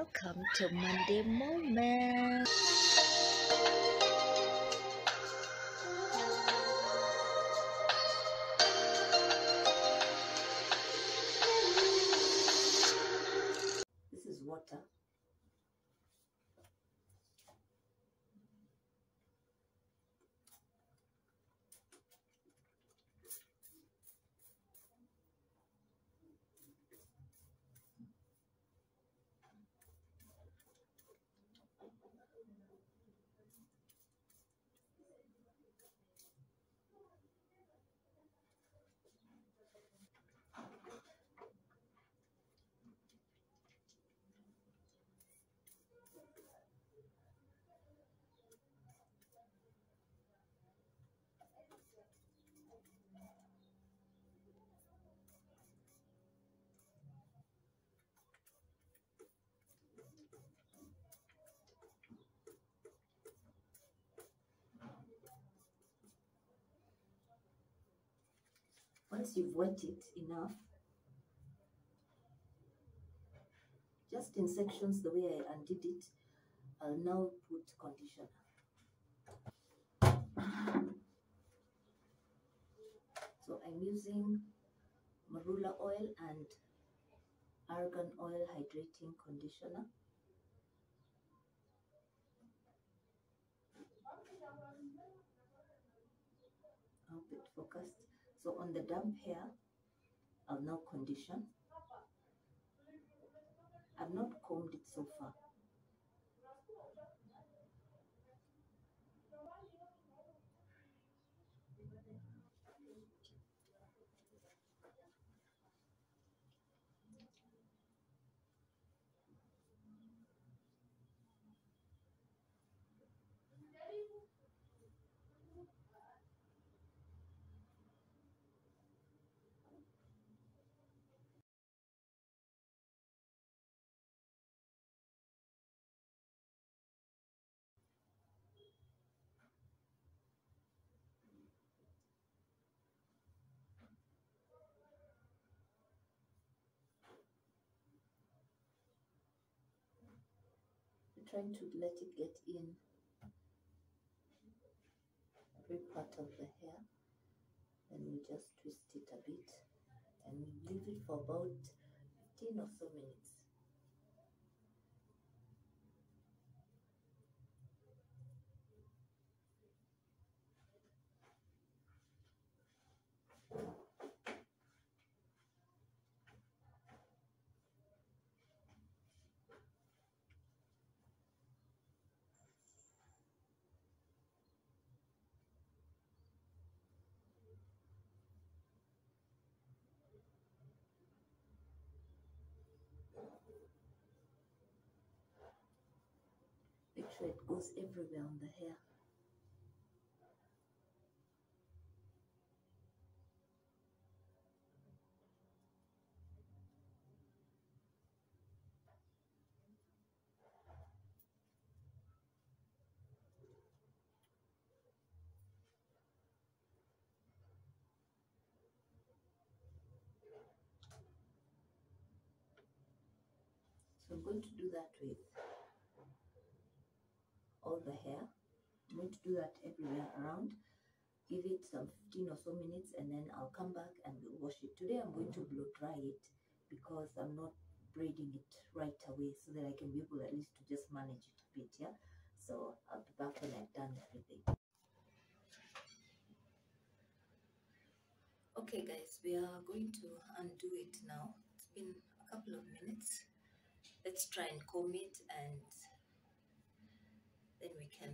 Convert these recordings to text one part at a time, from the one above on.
welcome to Monday Moment. Once you've wet it enough, just in sections the way I undid it, I'll now put conditioner. So I'm using marula oil and argan oil hydrating conditioner. I hope it focused. So on the damp hair, I'll now condition. I've not combed it so far. Trying to let it get in every part of the hair. And we just twist it a bit and leave it for about 15 or so minutes. Sure it goes everywhere on the hair. So I'm going to do that with all the hair. I'm going to do that everywhere around. Give it some 15 or so minutes and then I'll come back and we'll wash it. Today I'm going to blow dry it because I'm not braiding it right away so that I can be able at least to just manage it a bit, yeah? So I'll be back when I've done everything. Okay guys, we are going to undo it now. It's been a couple of minutes. Let's try and comb it and then we can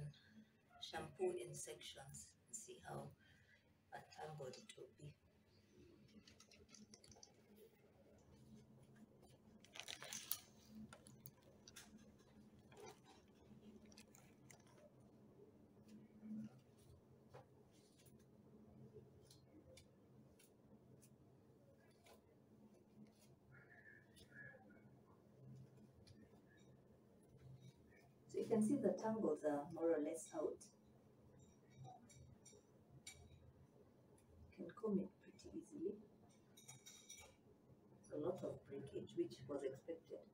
shampoo in sections and see how untangled it will be. can see the tangles are more or less out. You can comb it pretty easily. A lot of breakage, which was expected.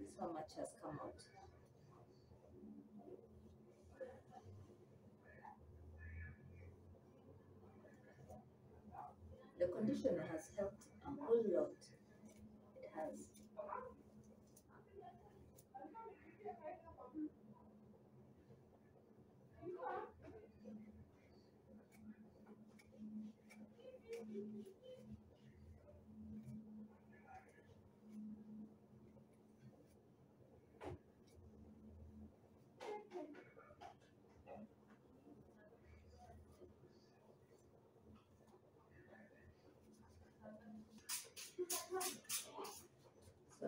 This how much has come out. The conditioner has helped a whole lot. It has.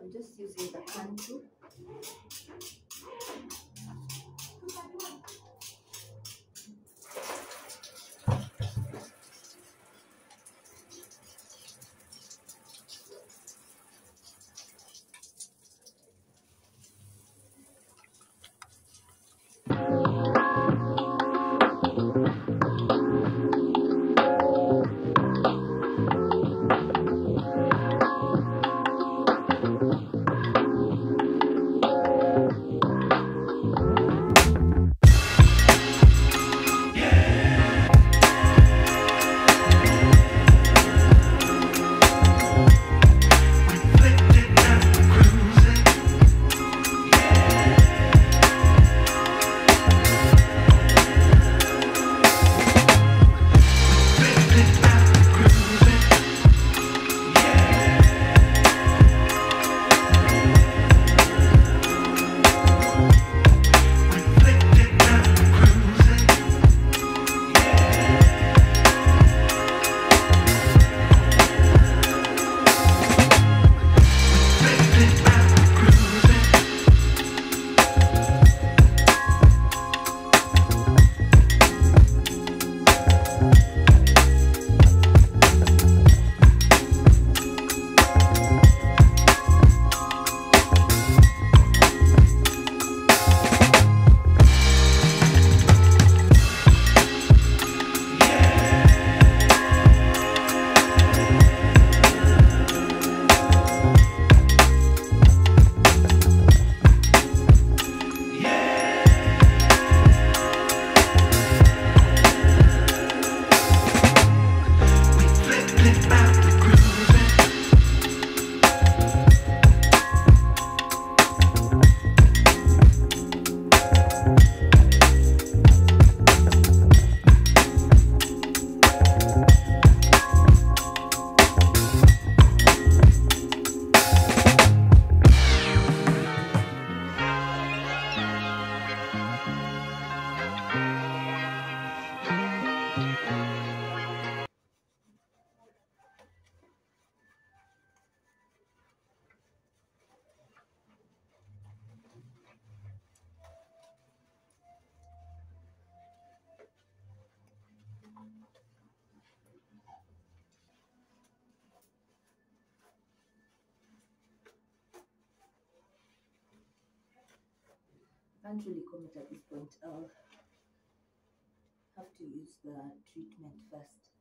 I'm just using the pan too. Can't really comment at this point. I'll have to use the treatment first.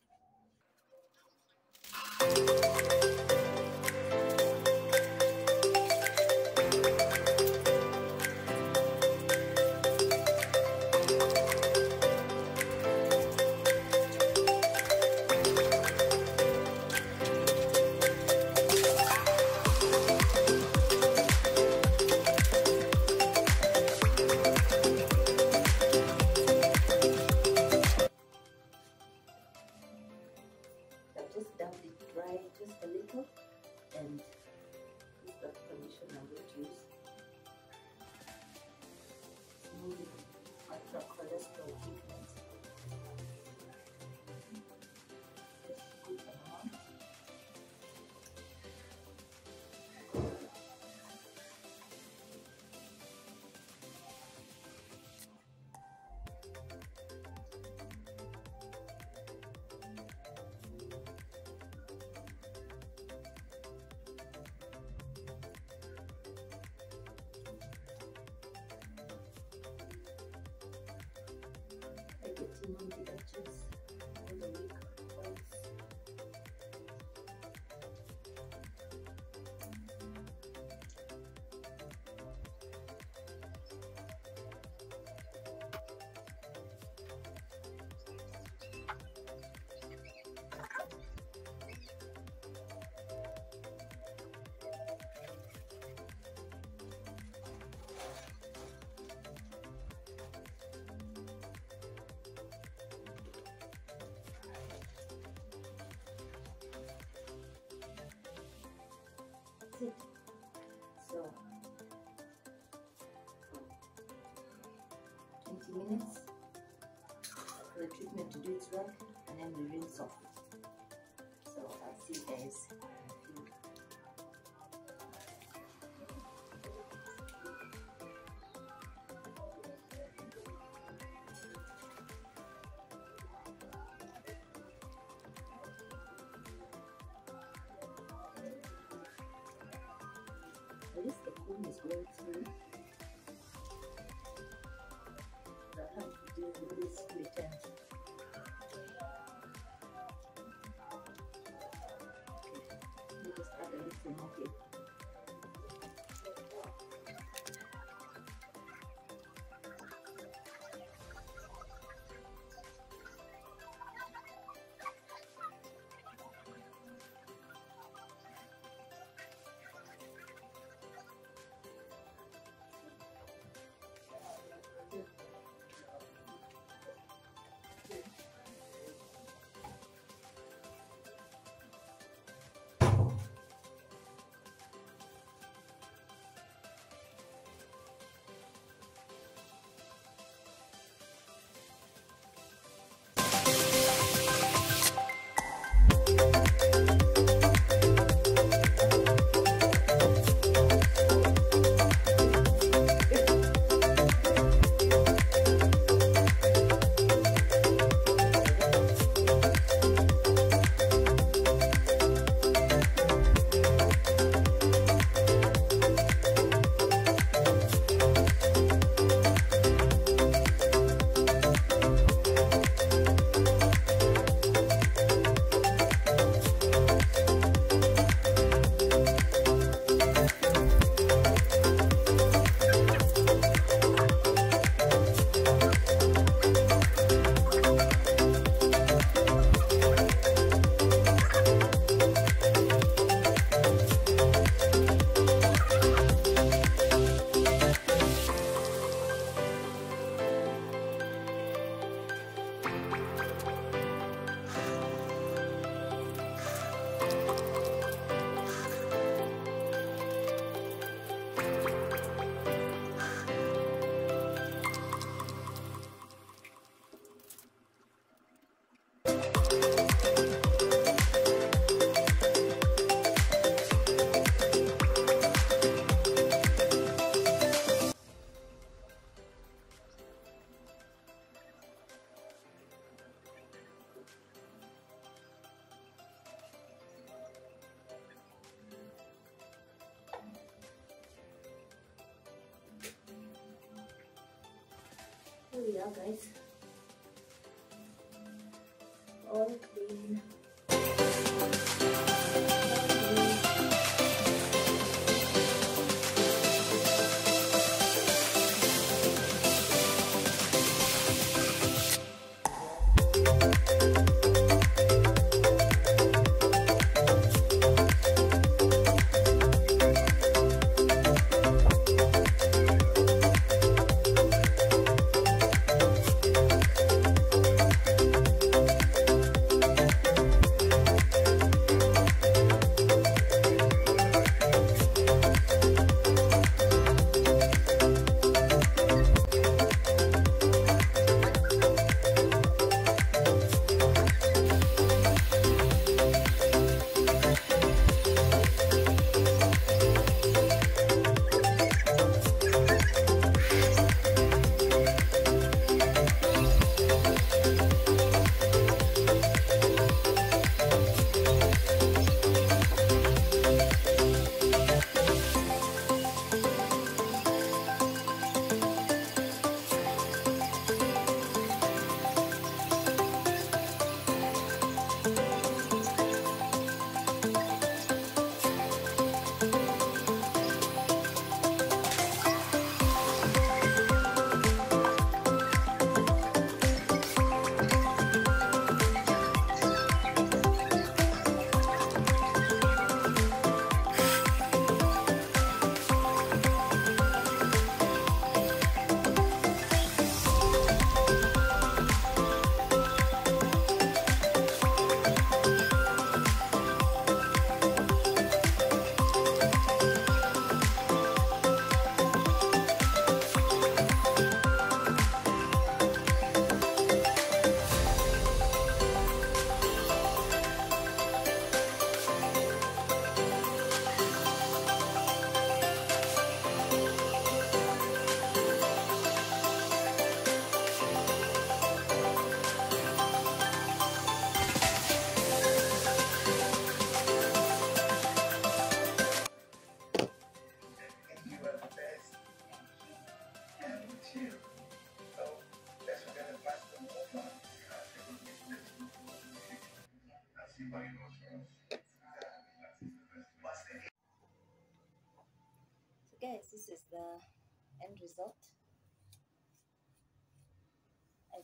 it. So, 20 minutes for the treatment to do its work and then we rinse off. So I'll see you guys. Comb is going through. I have to deal with this. Okay, we just add All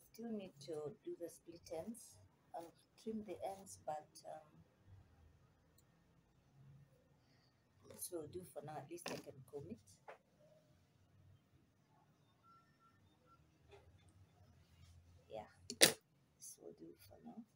still need to do the split ends I'll trim the ends but um, this will do for now. At least I can comb it. Yeah. This will do for now